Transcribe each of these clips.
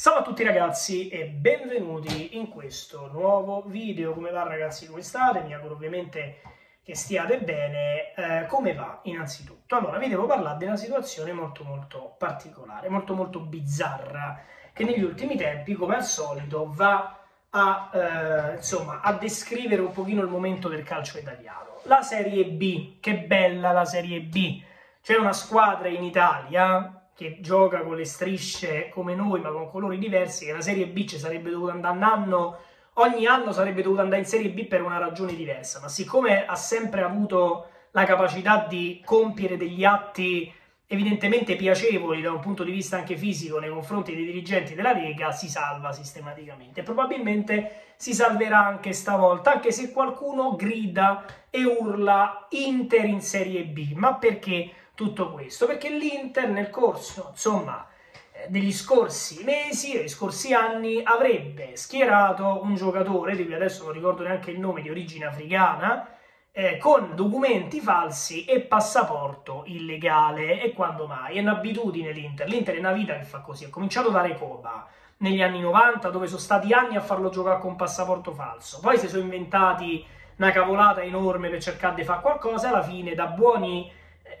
Ciao a tutti ragazzi e benvenuti in questo nuovo video. Come va ragazzi? Come state? Mi auguro ovviamente che stiate bene. Eh, come va innanzitutto? Allora, vi devo parlare di una situazione molto molto particolare, molto molto bizzarra, che negli ultimi tempi, come al solito, va a, eh, insomma, a descrivere un pochino il momento del calcio italiano. La Serie B, che bella la Serie B! C'è una squadra in Italia che gioca con le strisce come noi, ma con colori diversi, che la Serie B ci sarebbe dovuta andare un anno, ogni anno sarebbe dovuta andare in Serie B per una ragione diversa, ma siccome ha sempre avuto la capacità di compiere degli atti evidentemente piacevoli da un punto di vista anche fisico nei confronti dei dirigenti della Lega, si salva sistematicamente. Probabilmente si salverà anche stavolta, anche se qualcuno grida e urla Inter in Serie B. Ma perché? Tutto questo? Perché l'Inter nel corso, insomma, eh, degli scorsi mesi, degli scorsi anni, avrebbe schierato un giocatore, di cui adesso non ricordo neanche il nome, di origine africana, eh, con documenti falsi e passaporto illegale. E quando mai? È un'abitudine l'Inter. L'Inter è una vita che fa così. Ha cominciato da Recoba negli anni 90, dove sono stati anni a farlo giocare con passaporto falso. Poi si sono inventati una cavolata enorme per cercare di fare qualcosa. Alla fine, da buoni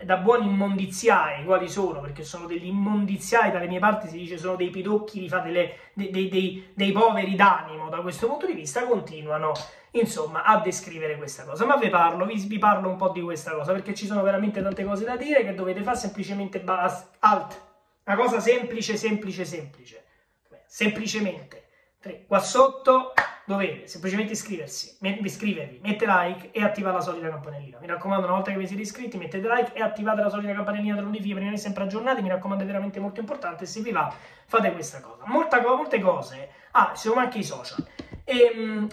da buoni immondiziai, quali sono, perché sono degli immondiziai, dalle mie parti si dice sono dei pidocchi, vi fate le, dei, dei, dei, dei, poveri d'animo, da questo punto di vista continuano, insomma, a descrivere questa cosa. Ma vi parlo, vi, vi parlo un po' di questa cosa, perché ci sono veramente tante cose da dire che dovete fare semplicemente alt, una cosa semplice, semplice, semplice, semplicemente. Tre. Qua sotto dovete semplicemente iscriversi, iscrivervi, mettere like e attivare la solita campanellina. Mi raccomando, una volta che vi siete iscritti, mettete like e attivate la solita campanellina delle notifiche per rimanere sempre aggiornati. Mi raccomando, è veramente molto importante. Se vi va, fate questa cosa. Molta, molte cose. Ah, sono anche i social. E, um,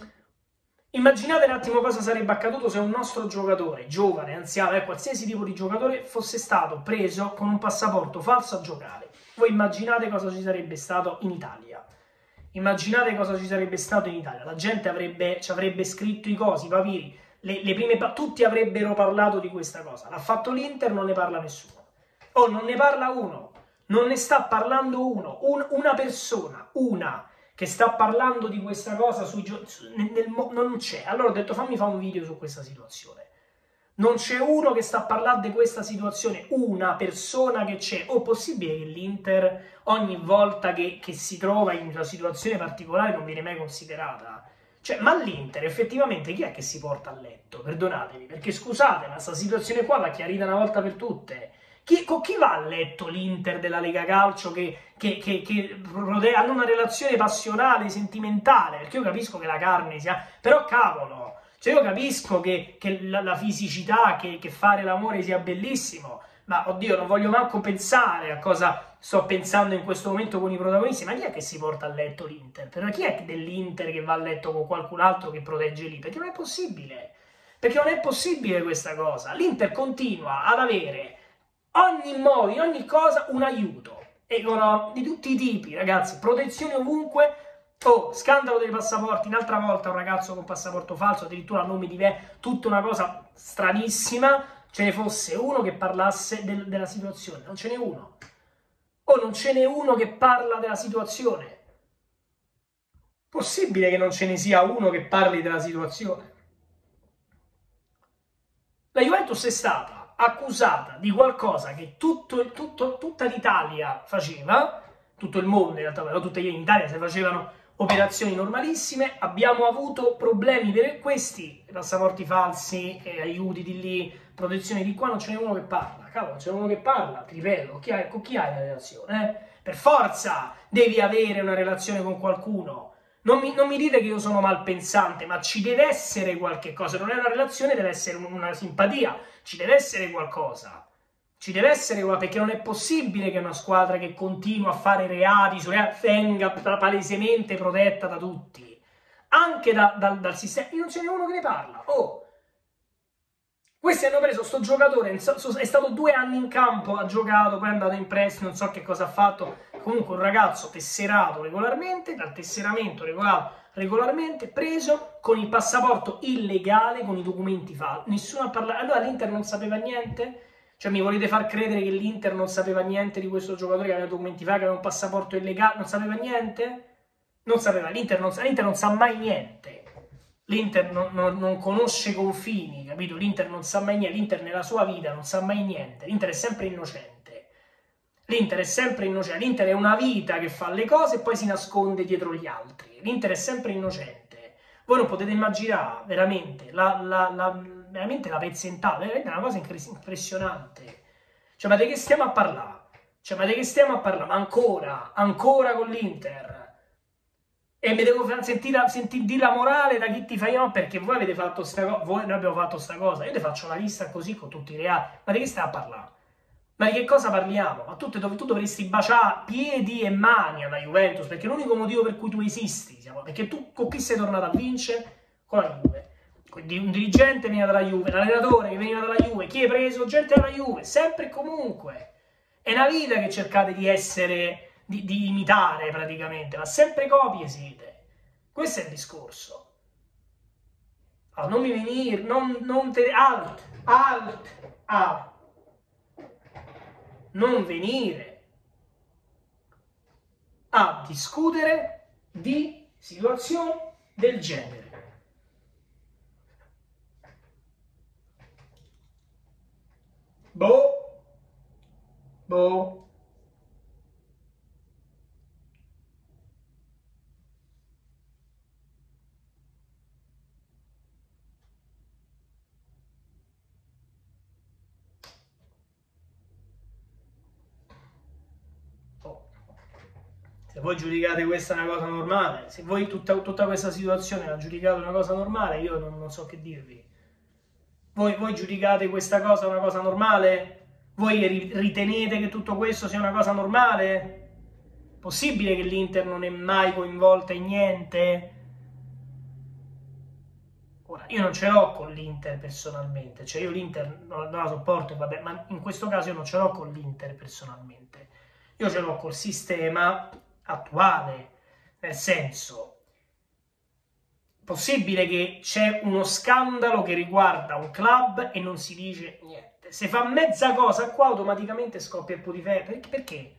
immaginate un attimo cosa sarebbe accaduto se un nostro giocatore, giovane, anziano, eh, qualsiasi tipo di giocatore, fosse stato preso con un passaporto falso a giocare. Voi immaginate cosa ci sarebbe stato in Italia Immaginate cosa ci sarebbe stato in Italia. La gente avrebbe, ci avrebbe scritto i cosi, i papiri, le, le prime, tutti avrebbero parlato di questa cosa. L'ha fatto l'Inter, non ne parla nessuno. Oh, non ne parla uno, non ne sta parlando uno, un, una persona, una che sta parlando di questa cosa sui, nel, non c'è. Allora ho detto fammi fare un video su questa situazione. Non c'è uno che sta parlando di questa situazione, una persona che c'è. O possibile che l'Inter ogni volta che, che, si trova in una situazione particolare non viene mai considerata? Cioè, ma l'Inter effettivamente chi è che si porta a letto? Perdonatemi, perché scusate, ma questa situazione qua va chiarita una volta per tutte. Chi, con chi va a letto l'Inter della Lega Calcio che, che, che, che hanno una relazione passionale, sentimentale? Perché io capisco che la carne sia... Però cavolo, cioè io capisco che, che la, la, fisicità, che, che fare l'amore sia bellissimo, ma oddio, non voglio manco pensare a cosa sto pensando in questo momento con i protagonisti. Ma chi è che si porta a letto l'Inter? Per chi è dell'Inter che va a letto con qualcun altro che protegge lì? Perché non è possibile. Perché non è possibile questa cosa. L'Inter continua ad avere ogni modo, in ogni cosa, un aiuto. E di tutti i tipi, ragazzi, protezione ovunque Oh, scandalo dei passaporti, un'altra volta un ragazzo con passaporto falso, addirittura nomi di me, tutta una cosa stranissima, ce ne fosse uno che parlasse del, della situazione, non ce n'è uno. Oh, non ce n'è uno che parla della situazione. Possibile che non ce ne sia uno che parli della situazione? La Juventus è stata accusata di qualcosa che tutto, tutto, tutta l'Italia faceva, tutto il mondo in realtà, però tutte in Italia si facevano operazioni normalissime, abbiamo avuto problemi per questi passaporti falsi, eh, aiuti di lì, protezione di qua, non ce n'è uno che parla, cavolo, c'è uno che parla, ti ripeto, chi hai, con chi hai la relazione? Eh? Per forza devi avere una relazione con qualcuno, non mi, non mi, dite che io sono malpensante, ma ci deve essere qualche cosa, non è una relazione, deve essere una simpatia, ci deve essere qualcosa. Ci deve essere una, perché non è possibile che una squadra che continua a fare reati su reati venga palesemente protetta da tutti, anche da, da, dal sistema. E non ce n'è uno che ne parla. Oh, questi hanno preso sto giocatore, è stato due anni in campo, ha giocato, poi è andato in prestito, non so che cosa ha fatto. Comunque un ragazzo tesserato regolarmente, dal tesseramento regolato regolarmente, preso con il passaporto illegale, con i documenti falsi. Nessuno ha parlato. Allora l'Inter non sapeva niente? Cioè mi volete far credere che l'Inter non sapeva niente di questo giocatore che aveva documenti che aveva un passaporto illegale, non sapeva niente? Non sapeva, l'Inter non, l'Inter non sa mai niente. L'Inter non, non, non, conosce confini, capito? L'Inter non sa mai niente, l'Inter nella sua vita non sa mai niente, l'Inter è sempre innocente. L'Inter è sempre innocente, l'Inter è una vita che fa le cose e poi si nasconde dietro gli altri. L'Inter è sempre innocente. Voi non potete immaginare veramente la, la, la, veramente la pezzentata, veramente una cosa impressionante. Cioè, ma di che stiamo a parlare? Cioè, ma di che stiamo a parlare? Ma ancora, ancora con l'Inter e mi devo sentire, sentire dire la morale da chi ti fa io no perché voi avete fatto sta cosa voi noi abbiamo fatto sta cosa io ti faccio una lista così con tutti i reali ma di che stai a parlare? ma di che cosa parliamo? ma tu, dove, tu dovresti baciare piedi e mani alla Juventus perché l'unico motivo per cui tu esisti perché tu con chi sei tornato a vincere? con la Juve quindi un dirigente veniva dalla Juve l'allenatore che veniva dalla Juve chi hai preso? gente dalla Juve sempre e comunque è una vita che cercate di essere di, di imitare praticamente, ma sempre copie siete. Questo è il discorso. Allora, non mi venire, non, non te, alt, alt, alt. Non venire a discutere di situazioni del genere. Boh, boh. Se voi giudicate questa una cosa normale, se voi tutta, tutta questa situazione la giudicate una cosa normale, io non, non so che dirvi. Voi, voi, giudicate questa cosa una cosa normale? Voi ritenete che tutto questo sia una cosa normale? Possibile che l'Inter non è mai coinvolta in niente? Ora, io non ce l'ho con l'Inter personalmente, cioè io l'Inter non, la sopporto, vabbè, ma in questo caso io non ce l'ho con l'Inter personalmente. Io ce l'ho col sistema attuale, nel senso, possibile che c'è uno scandalo che riguarda un club e non si dice niente. Se fa mezza cosa qua automaticamente scoppia il putiferro. Perché?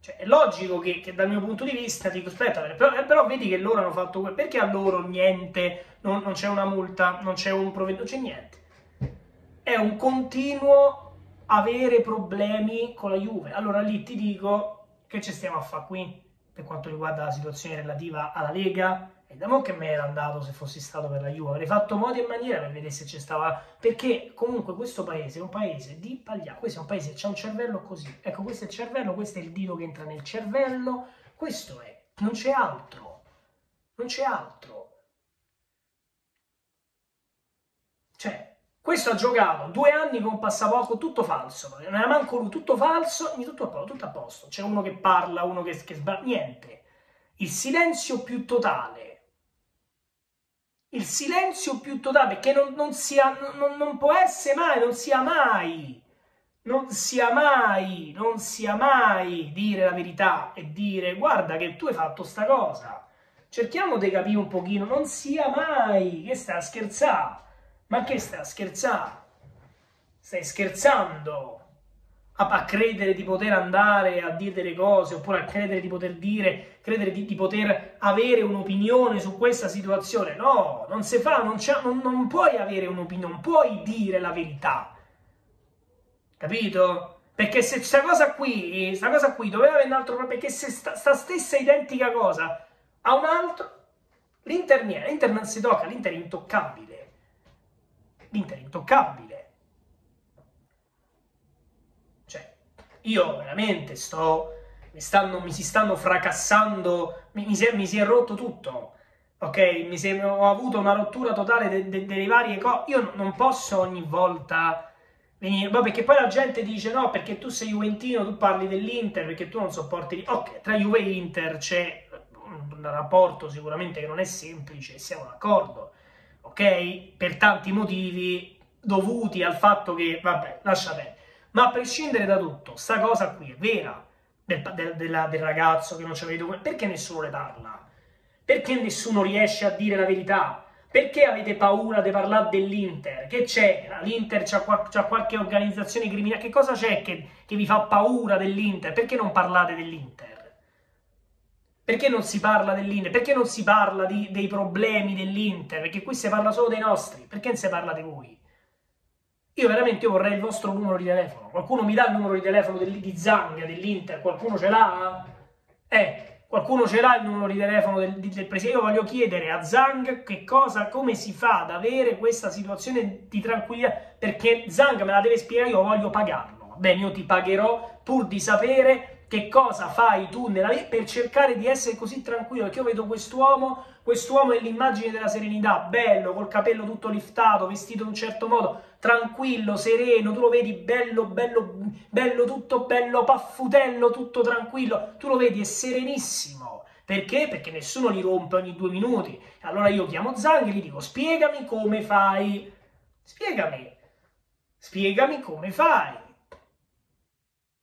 Cioè, è logico che, che, dal mio punto di vista dico, aspetta, però, però, vedi che loro hanno fatto quello. Perché a loro niente, non, non c'è una multa, non c'è un provvedimento, c'è niente. È un continuo avere problemi con la Juve. Allora lì ti dico, che ci stiamo a fare qui per quanto riguarda la situazione relativa alla Lega? E da mo' che me era andato se fossi stato per la Juve, avrei fatto modo e maniera per vedere se ci stava. Perché comunque questo paese è un paese di pagliacci, questo è un paese che ha un cervello così. Ecco, questo è il cervello, questo è il dito che entra nel cervello, questo è, non c'è altro. Non c'è altro. Cioè, questo ha giocato due anni con passaporto tutto falso, non era manco lui, tutto falso, tutto a posto, tutto a posto. C'è uno che parla, uno che, che sbaglia, niente. Il silenzio più totale. Il silenzio più totale, perché non, non, sia, non, non può essere mai, non sia mai, non sia mai, non sia mai dire la verità e dire guarda che tu hai fatto sta cosa. Cerchiamo di capire un pochino, non sia mai, che sta a scherzare. Ma che stai a scherzare? Stai scherzando? A, a, credere di poter andare a dire delle cose, oppure a credere di poter dire, credere di, di poter avere un'opinione su questa situazione. No, non si fa, non, non, non puoi avere un'opinione, non puoi dire la verità. Capito? Perché se questa cosa qui, questa cosa qui doveva avere un altro problema, perché se sta, sta stessa identica cosa ha un altro, l'Inter l'Inter non si tocca, l'Inter è intoccabile l'Inter è intoccabile. Cioè, io veramente sto, mi, stanno, mi si stanno fracassando, mi, mi, si mi, si è, rotto tutto. Ok, mi si, ho avuto una rottura totale de, de, delle varie cose. Io non posso ogni volta venire, boh, perché poi la gente dice no, perché tu sei Juventino, tu parli dell'Inter, perché tu non sopporti. Ok, tra Juve e Inter c'è un rapporto sicuramente che non è semplice, siamo d'accordo ok? Per tanti motivi dovuti al fatto che, vabbè, lascia bene. Ma a prescindere da tutto, sta cosa qui è vera del, del, del, del ragazzo che non ci aveva documenti, perché nessuno ne parla? Perché nessuno riesce a dire la verità? Perché avete paura di parlare dell'Inter? Che c'è? L'Inter c'ha, c'ha, qualche organizzazione criminale? Che cosa c'è che, che vi fa paura dell'Inter? Perché non parlate dell'Inter? Perché non si parla dell'Inter? Perché non si parla di, dei problemi dell'Inter? Perché qui si parla solo dei nostri. Perché non si parla di voi? Io veramente vorrei il vostro numero di telefono. Qualcuno mi dà il numero di telefono di Zang, dell'Inter? Qualcuno ce l'ha? Eh, Qualcuno ce l'ha il numero di telefono del, del, presidente? Io voglio chiedere a Zhang che cosa, come si fa ad avere questa situazione di tranquillità, perché Zhang me la deve spiegare, io voglio pagarlo. Bene, io ti pagherò pur di sapere che cosa fai tu nella vita per cercare di essere così tranquillo, perché io vedo quest'uomo, quest'uomo è l'immagine della serenità, bello, col capello tutto liftato, vestito in un certo modo, tranquillo, sereno, tu lo vedi bello, bello, bello, tutto bello, paffutello, tutto tranquillo, tu lo vedi, è serenissimo. Perché? Perché nessuno li rompe ogni due minuti. Allora io chiamo Zang e gli dico, spiegami come fai. Spiegami. Spiegami come fai.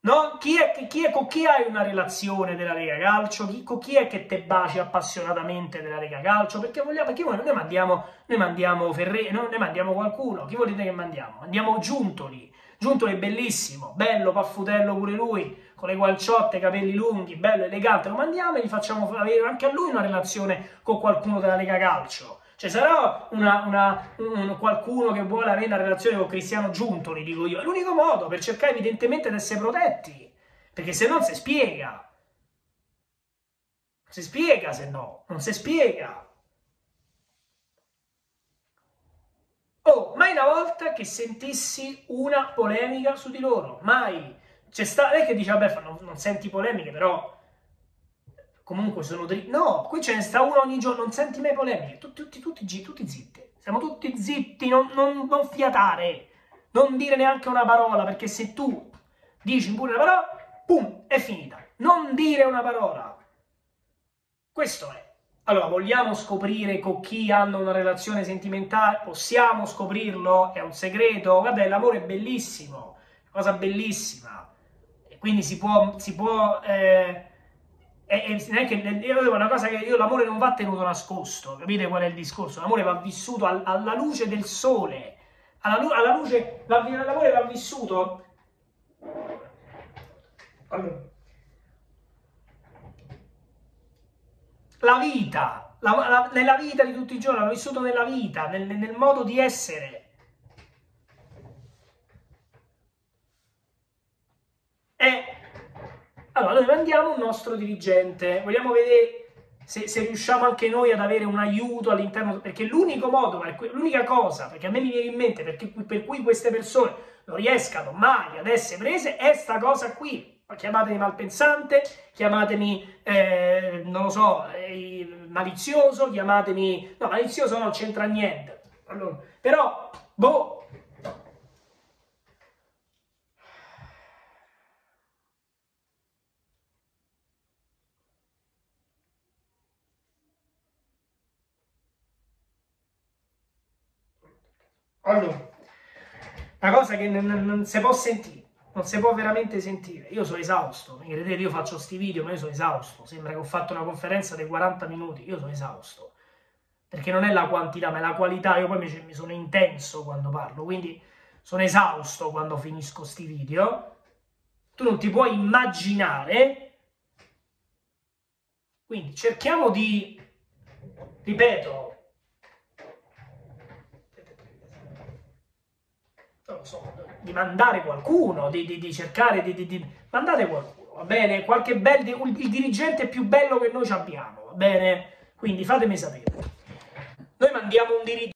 No? Chi è, chi è, con chi hai una relazione della Lega Calcio? Chi, con chi è che te baci appassionatamente della Lega Calcio? Perché vogliamo, perché noi, noi mandiamo, noi mandiamo Ferre, no? noi mandiamo qualcuno. Chi volete che mandiamo? Mandiamo Giuntoli. Giuntoli è bellissimo, bello, paffutello pure lui, con le guanciotte, capelli lunghi, bello, elegante. Lo mandiamo e gli facciamo avere anche a lui una relazione con qualcuno della Lega Calcio. Cioè, sarà una, una, un, qualcuno che vuole avere una relazione con Cristiano Giuntoli, dico io. È l'unico modo per cercare evidentemente di essere protetti. Perché se no non si spiega. Si spiega se no. Non si spiega. Oh, mai una volta che sentissi una polemica su di loro. Mai. C'è sta... Lei che dice, vabbè, non, non senti polemiche, però comunque sono dritti. No, qui ce ne sta uno ogni giorno, non senti mai polemiche, tutti, tutti, tutti, tutti zitti. Siamo tutti zitti, non, non, non, fiatare, non dire neanche una parola, perché se tu dici pure una parola, pum, è finita. Non dire una parola. Questo è. Allora, vogliamo scoprire con chi hanno una relazione sentimentale? Possiamo scoprirlo? È un segreto? Guarda, l'amore è bellissimo, cosa bellissima. E quindi si può, si può eh, e, e che io una cosa che io l'amore non va tenuto nascosto, capite qual è il discorso? L'amore va vissuto al, alla luce del sole, alla, alla luce, l'amore va vissuto. Allora. La vita, la, la, nella vita di tutti i giorni, va vissuto nella vita, nel, nel modo di essere. E allora, noi mandiamo un nostro dirigente, vogliamo vedere se, se, riusciamo anche noi ad avere un aiuto all'interno, perché l'unico modo, l'unica cosa, perché a me mi viene in mente, perché, per cui queste persone non riescano mai ad essere prese, è sta cosa qui. Chiamatemi malpensante, chiamatemi, eh, non lo so, eh, malizioso, chiamatemi... No, malizioso non c'entra niente. Allora, però, boh, Allora, una cosa che non, non, si può sentire, non si può veramente sentire. Io sono esausto, mi credete, io faccio sti video, ma io sono esausto. Sembra che ho fatto una conferenza di 40 minuti, io sono esausto. Perché non è la quantità, ma è la qualità. Io poi mi, mi sono intenso quando parlo, quindi sono esausto quando finisco sti video. Tu non ti puoi immaginare. Quindi cerchiamo di, ripeto, non lo so, di mandare qualcuno, di, di, di cercare di, di, mandare qualcuno, va bene? Qualche bel, il dirigente più bello che noi abbiamo, va bene? Quindi fatemi sapere. Noi mandiamo un dirigente